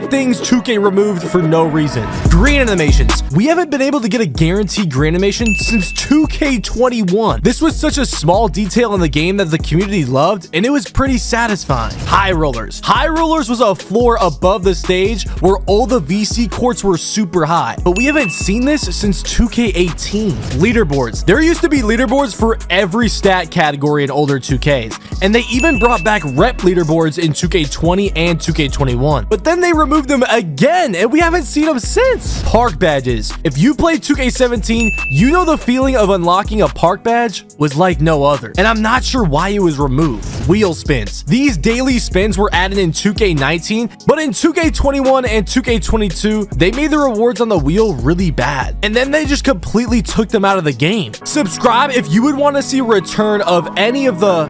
five things 2K removed for no reason. Green animations. We haven't been able to get a guaranteed green animation since 2K21. This was such a small detail in the game that the community loved, and it was pretty satisfying. High rollers. High rollers was a floor above the stage where all the VC courts were super high, but we haven't seen this since 2K18. Leaderboards. There used to be leaderboards for every stat category in older 2Ks, and they even brought back rep leaderboards in 2K20 and 2K21. But then they removed them again, and we haven't seen them since. Park badges. If you played 2K17, you know the feeling of unlocking a park badge was like no other, and I'm not sure why it was removed. Wheel spins. These daily spins were added in 2K19, but in 2K21 and 2K22, they made the rewards on the wheel really bad, and then they just completely took them out of the game. Subscribe if you would want to see a return of any of the